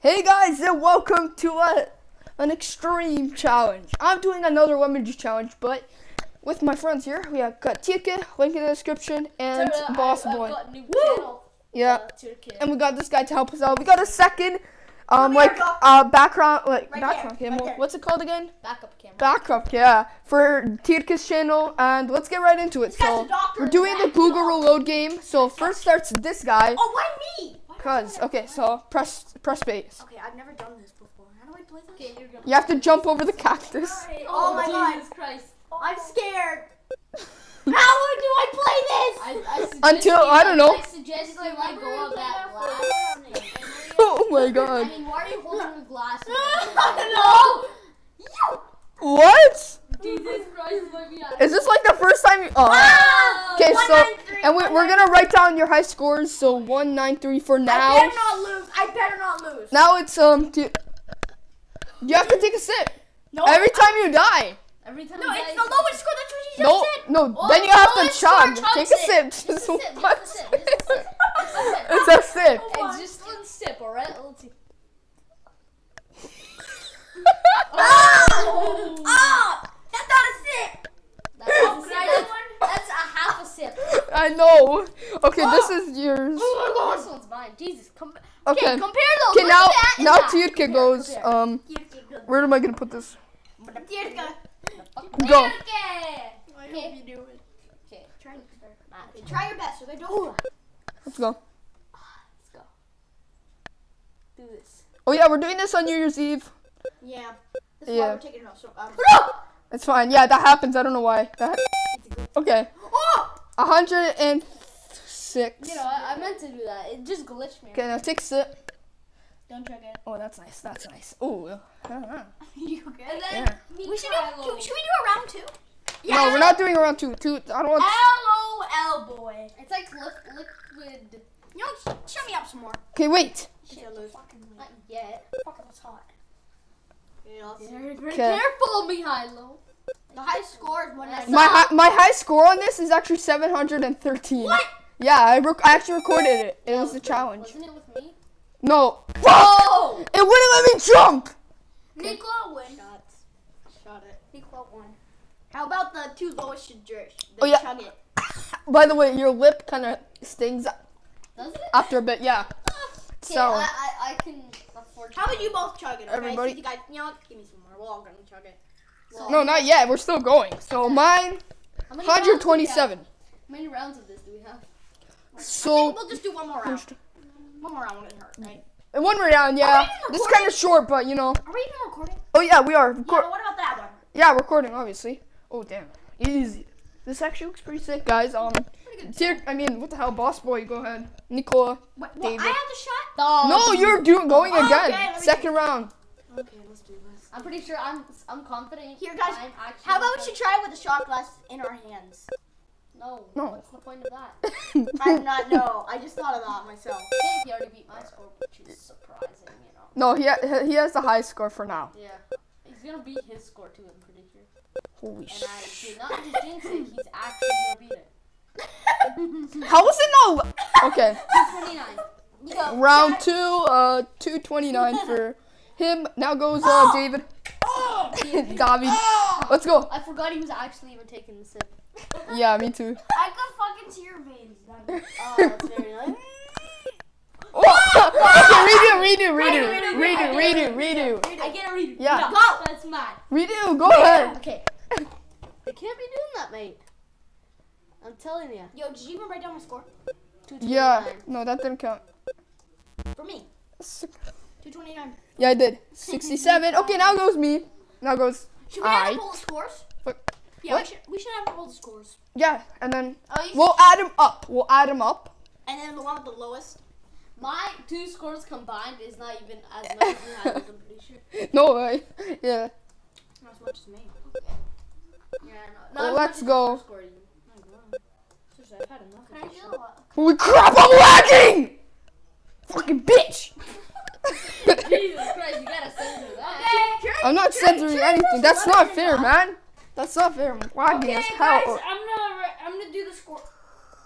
Hey guys, and welcome to a, an extreme challenge. I'm doing another lemon juice challenge, but with my friends here, we have got Tirke, link in the description, and Bossboy. got new Woo! channel, Yeah, uh, to your kid. and we got this guy to help us out. We got a second, um, Come like Doc. uh, background, like Right background there, camera. right. What's it called again? Backup camera. Backup, yeah, for Tirke's channel, and let's get right into it. guy's So we're doing the back. Boogaloo load game. So first starts this guy, Oh, why me? Why cause okay, so press press space. Okay, I've never done this before. How do I play this? Okay, you're gonna. You have to jump over the cactus. Oh, my god. Jesus Christ. I'm scared. How do I play this? I, I Until- I don't know. I suggest you let go of that glass. Oh my I god. mean, why are you holding the glass? no. You. What? Jesus Christ, let me out. Is this like the first time you? Oh. Ah! Okay, One, so and we, we're gonna write down your high scores. So one nine three for I now. better not lose. I better not lose. Now it's um. To, you have to take a sip no. every time you die. Every time No, you it's the lowest score. That's what you just No, said. no. Well, then you have to it's chug. Take a sip. sip. Just Just sip, just one a sip, just a sip, just a sip. It's a sip. It's just one sip, alright? Let's see. Oh! Oh! That's not a sip. That's, a sip. That's a half a sip. I know. Okay, this is yours. Oh, this one's mine. Jesus, com- Okay. okay, compare those. Okay, now at that and now that. Tirke Compare, goes. compare. Um, where am I gonna put this? Tirke. Go. Okay. I Okay. hope you do it. Okay. Try, try your best. So they don't. Let's go. Let's go. Do this. Oh yeah, we're doing this on New Year's Eve. Yeah. This is Yeah. why we're taking it off. So, um, It's fine. Yeah, that happens. I don't know why. That. Okay. oh! Hundred and six. You know, I, I meant to do that. It just glitched me. Okay, now take a sip. Don't check it. Oh, that's nice. That's nice. Ooh. you okay? And then Yeah. me We should do. a Should we do a round two? Yeah. No, we're not doing around two. Two. I don't want. LOL, boy. It's like li- liquid. You know, sh- shut me up some more. Okay, wait. Shit, I lose. Not yet. Fucking it's hot. Very, very 'Kay. careful, Mihailo. The high score is one ninety. My hi- my high score on this is actually seven hundred and thirteen. What? Yeah, I, rec- I actually recorded it. It was a challenge. Wasn't it with me? No. Fuck! Oh! It wouldn't let me jump. Nicola win. Shots. Shot it. Nicola won. How about the two lowest should jerk? Oh, yeah. Chug it. By the way, your lip kind of stings Does it? after a bit. Yeah. Okay, So. I, I, I can afford How about you both chug it? Okay? Everybody- So you guys, you know, give me some more. We're all gonna chug it. Well, No, not yet. We're still going. So mine, how many rounds do we have? 127. How many rounds of this do we have? So we'll just do one more round. One more round wouldn't hurt, right? And one more round, Are yeah. This is kind of short, but you know. Are we even recording? Oh yeah, we are. Yeah, but what about that one? yeah, recording obviously. Oh damn, easy. This actually looks pretty sick, guys. Um, Pretty good. Tier, I mean, what the hell, Bossboy? Go ahead, Nicola. Wait, what, David. I have the shot? No, you're doing going Oh, again. okay, let me Second round. Okay, let's do this. I'm pretty sure I'm I'm confident. Here, guys, I'm actually How about we going- should try with the shot glass in our hands? No. No. What's the point of that? I'm not, no. I just thought of that myself. I think he already beat my score, which is surprising, you know. no, he ha- he has the high score for now. Yeah. He's gonna beat his score too, I'm pretty sure. Holy And shit. I did not just jinx it, he's actually gonna beat it. How was it no? Okay, go. round two. Uh, two twenty nine for him. Now goes uh David. Oh! David. Let's go. I forgot he was actually even taking the sip. Yeah, me too. I could fucking see your veins. Oh, that's very nice. Oh, okay, redo, redo, redo, redo, redo, redo. I get a redo. Yeah. Go. That's mad. Redo, go ahead. Okay. I can't be doing that, mate. I'm telling you. Yo, did you even write down my score? Yeah, no, that didn't count. For me. 229. Yeah, I did. 67. Okay, now goes me. Now goes. Should we add I. up all the scores? What? Yeah, What? we should, we should have all the scores. Yeah, and then Oh, we'll add them up. We'll add them up. And then the one with the lowest. My two scores combined is not even as much as you had, I'm pretty sure. No way. Yeah. Not as much as me. Yeah, no. Well, let's go. your first score, even. Oh, God. I've had enough. Can I do lot? Holy crap, I'm lagging! Fucking bitch! Jesus Christ, you gotta censor that. Okay. I'm not censoring anything. That's not fair, man. That's not fair. I'm lagging as Okay, hell. guys, I'm gonna I'm gonna do the score.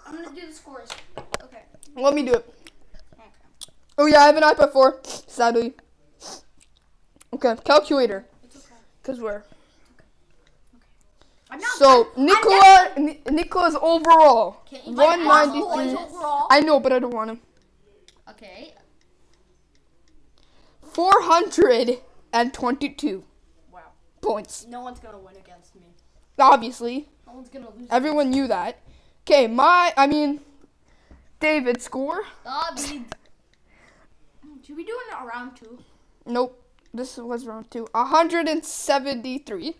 I'm gonna do the scores. Okay. Let me do it. Oh yeah, I have an iPad 4, sadly. Okay, calculator. It's okay. Cause we're not. So Nicola. Ni- Nicola's overall one ninety three. I know, but I don't want him. Okay. Four hundred and twenty-two Wow. points. No one's gonna win against me. Obviously, No one's gonna lose. everyone knew that. Okay, my. I mean, David's score. David. Should we do it round two? Nope. This was round two. 173.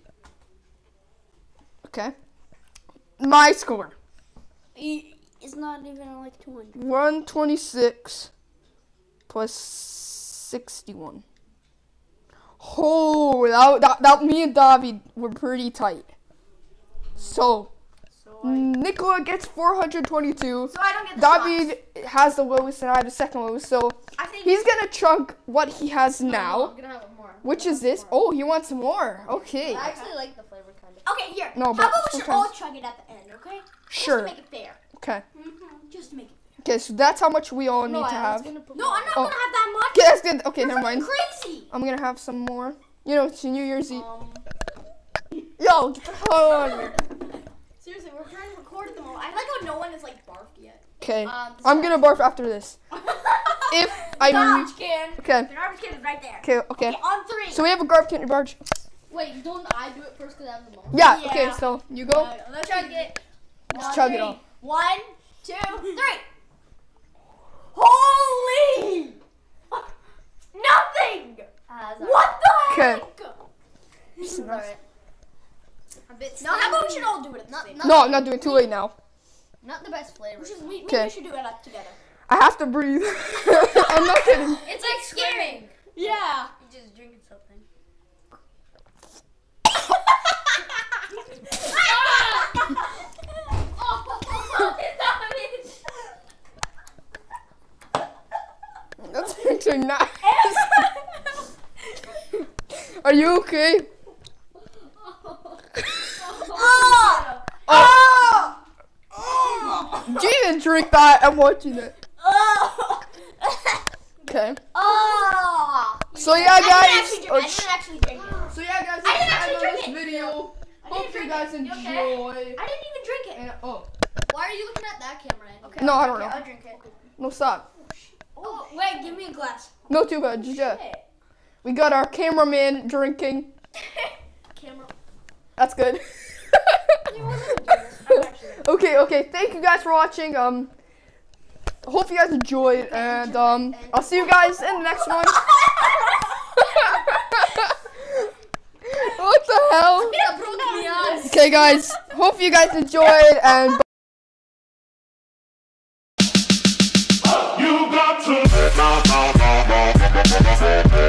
Okay. My score. It's not even like 200. 126 plus 61. Oh, that, that, that me and David were pretty tight. So, So Nicola gets 422. So I don't get the shots. Has the lowest and I have the second lowest. So, I think he's gonna chunk what he has No, now. I'm gonna have more. Which is this? more. Oh, he wants more. Okay. I actually like the flavor kind of. Okay, here. No, How but about we should all chug it at the end, okay? Sure. Just to make it fair. Okay. Mm-hmm. Just to make it fair. Okay, so that's how much we all No, need to I was have. gonna put No. I'm not Oh. gonna have that much. Okay, that's good. Okay, You're never fucking mind. crazy. I'm gonna have some more. You know, it's New Year's Eve. Um, Yo, get the hell out of here. Seriously, we're trying to record at the moment. I like how no one has like barfed yet. Okay, um, I'm gonna barf after this. If I garbage can. Okay, The garbage can is right there. okay, okay. Okay, on three. So we have a garbage can barge. Wait, don't I do it first because I have the most? Yeah. Yeah. Okay, so you go. Uh, let's chug it. Let's On chug three. it all. One, two, three. Holy! Nothing. What the Okay. heck? Alright. A bit. No, how about we should all do it Not- not- No, I'm not doing it too late now. Not the best flavor. We should, we, maybe Okay. we should do it up together. I have to breathe. I'm not kidding. It's like scary. Yeah. You just drinking something. That's actually nice. Are you okay? Oh! Oh! You didn't drink that. I'm watching it. Oh! Okay. Oh! So yeah, guys. oh, I didn't oh, actually drink it. So yeah, guys. I didn't actually drink it. this video. I Hope didn't you drink guys it. Enjoy. I didn't even drink it. And oh, Why are you looking at that camera? Okay, No, I don't know. I'll drink it. no stop. Oh, oh, wait, give me a glass. No too bad. Just yeah. We got our cameraman drinking. Camera. That's good. okay, okay. Thank you guys for watching. Um, hope you guys enjoyed, and um, I'll see you guys in the next one. what the hell? Okay, guys. Hope you guys enjoyed, and. Bye.